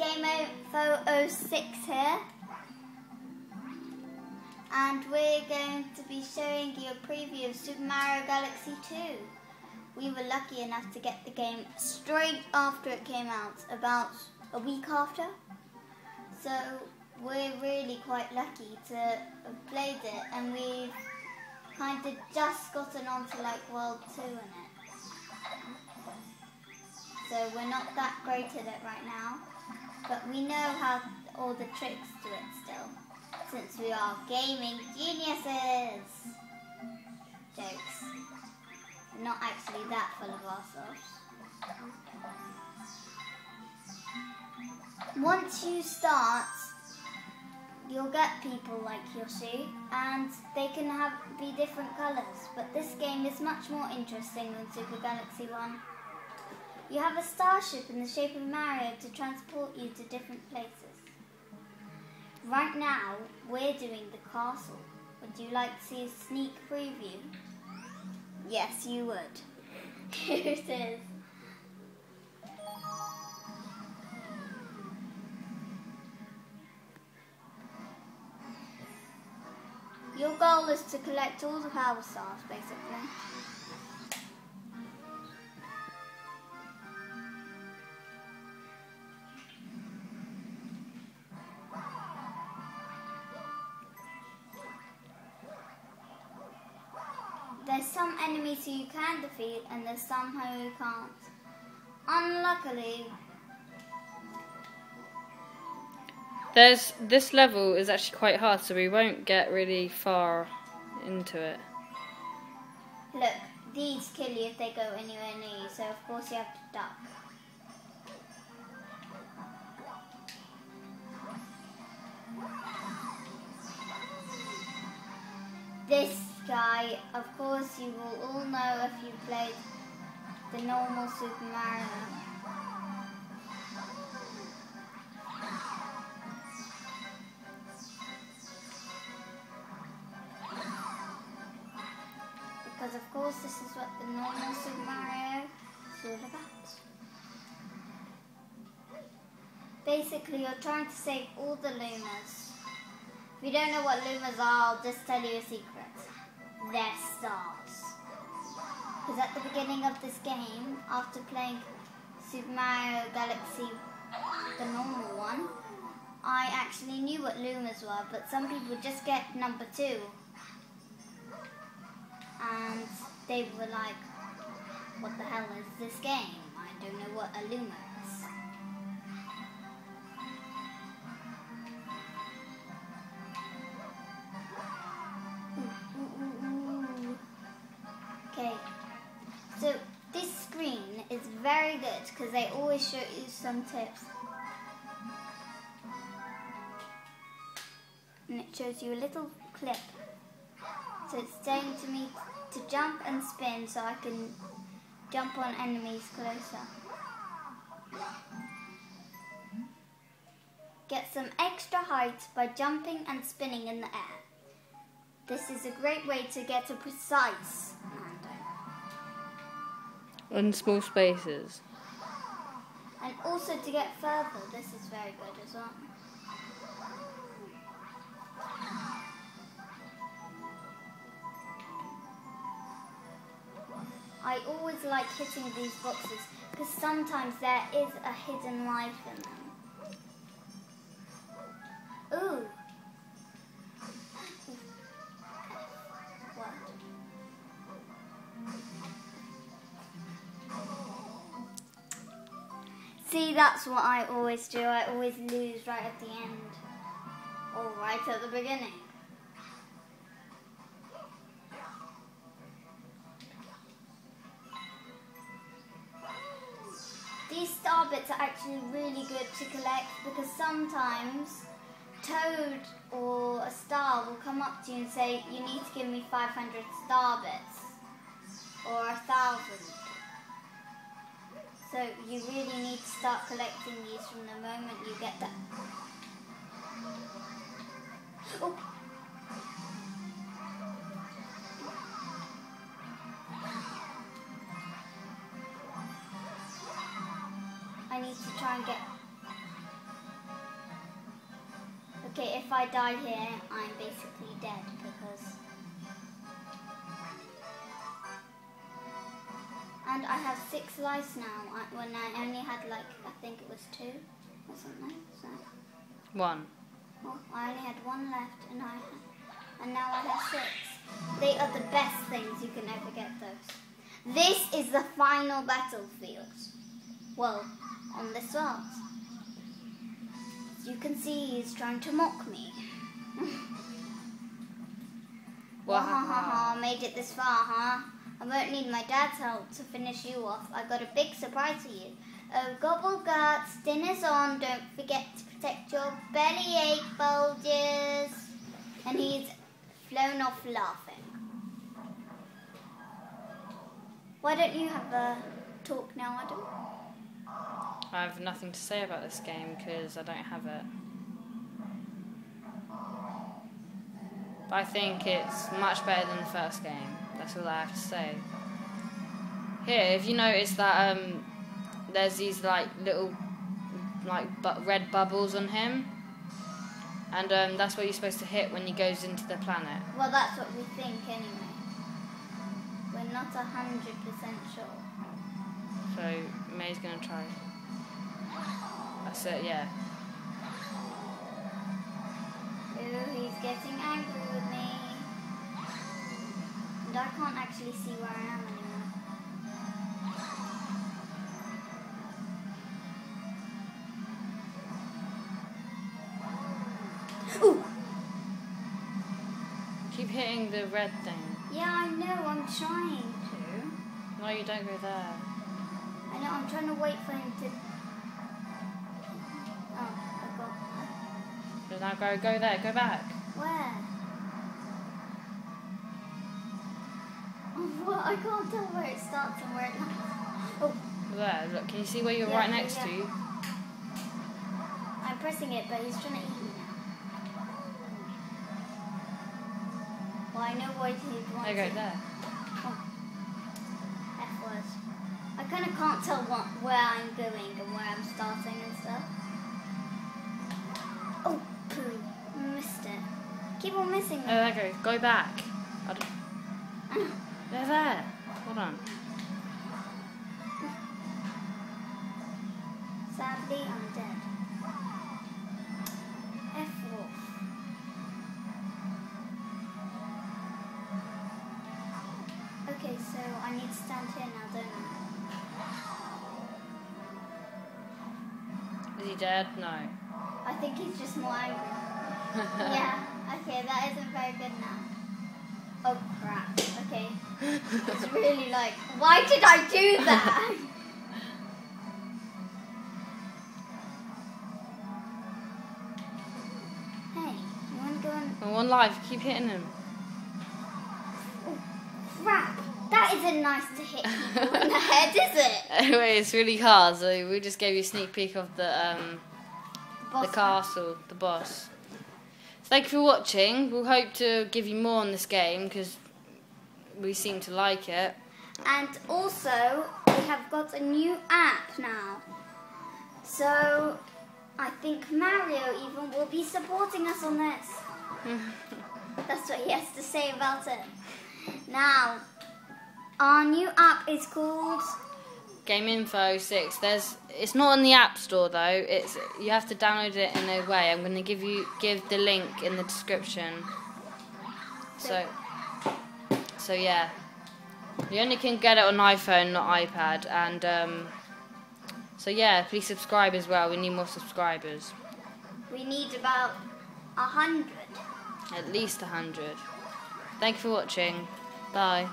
Game Info 06 here. And we're going to be showing you a preview of Super Mario Galaxy 2. We were lucky enough to get the game straight after it came out, about a week after. So we're really quite lucky to have played it and we've kind of just gotten onto like World 2 in it. So we're not that great at it right now, but we know how all the tricks to it still, since we are gaming geniuses. Jokes. We're not actually that full of ourselves. Once you start, you'll get people like Yoshi, and they can have be different colours. But this game is much more interesting than Super Galaxy One. You have a starship in the shape of Mario to transport you to different places. Right now, we're doing the castle. Would you like to see a sneak preview? Yes, you would. Here it is. Your goal is to collect all the power stars, basically. There's some enemies who you can defeat and there's some who you can't. Unluckily, There's this level is actually quite hard, so we won't get really far into it. look, these kill you if they go anywhere near you, so of course you have to duck. Of course you will all know if you played the normal Super Mario. Because of course this is what the normal Super Mario is all about. Basically you're trying to save all the Lumas. If you don't know what Lumas are, I'll just tell you a secret. They're stars. Because at the beginning of this game, after playing Super Mario Galaxy, the normal one, I actually knew what Lumas were, but some people just get number two and they were like, what the hell is this game? I don't know what a Luma is. Very good because they always show you some tips. And it shows you a little clip so it's saying to me to jump and spin so I can jump on enemies closer. Get some extra height by jumping and spinning in the air. This is a great way to get a precise. In small spaces. And also to get further, this is very good as well. I always like hitting these boxes because sometimes there is a hidden life in them. See, that's what I always do. I always lose right at the end. Or right at the beginning. These star bits are actually really good to collect because sometimes Toad or a star will come up to you and say, you need to give me 500 star bits or a thousand. So you really need to start collecting these from the moment you get them. Oh. I need to try and get Okay, if I die here, I'm basically dead because. And I have six lives now I- when I only had like, I think it was two or something. So, One. well, I only had one left and I and now I have six. They are the best things you can ever get those. This is the final battlefield. Well, on this world. You can see, he's trying to mock me. Wahahaha, made it this far, huh? I won't need my dad's help to finish you off. I got a big surprise for you. Oh, gobble guts, dinner's on. Don't forget to protect your bellyache bulges. And he's flown off laughing. Why don't you have a talk now, Adam? I have nothing to say about this game because I don't have it. But I think it's much better than the first game. That's all I have to say. Here, if you notice that um, there's these like little like bu- red bubbles on him, and um, that's what you're supposed to hit when he goes into the planet. Well, that's what we think anyway. We're not a hundred percent sure. So May's gonna try. That's it. Yeah. Ooh, he's getting angry with me. And I can't actually see where I am anymore. Ooh! Keep hitting the red thing. Yeah, I know, I'm trying to. No, you don't go there. I know, I'm trying to wait for him to. Oh, I got. Now go, go there, go back. Where? I can't tell where it starts and where it ends. Oh, There, look, can you see where you're Yeah, right next yeah. to? I'm pressing it, but he's trying to eat me now. Well, I know what he'd want. There you go, there. Oh. F word. I kind of can't tell what, where I'm going and where I'm starting and stuff. Oh, poo. Missed it. Keep on missing Oh, there you go, go back. I don't- They're there. Hold on. Sadly, I'm dead. F wolf. Okay, so I need to stand here now, don't I? Is he dead? No. I think he's just more angry. yeah, okay, that isn't very good now. Oh crap, okay. It's really like, why did I do that? hey, you wanna go and. Well, one life, keep hitting him. Oh, crap! That isn't nice to hit people in the head, is it? Anyway, it's really hard, so we just gave you a sneak peek of the um, the Boss castle, the boss. Thank you for watching. We'll hope to give you more on this game because we seem to like it. And also, we have got a new app now. So, I think Mario even will be supporting us on this. That's what he has to say about it. Now, our new app is called. Game Info Six. There's. It's not in the App Store though. It's you have to download it in a way. I'm going to give you give the link in the description. So. So yeah. You only can get it on iPhone, not iPad, and um, so yeah. Please subscribe as well. We need more subscribers. We need about a hundred. At least a hundred. Thank you for watching. Bye.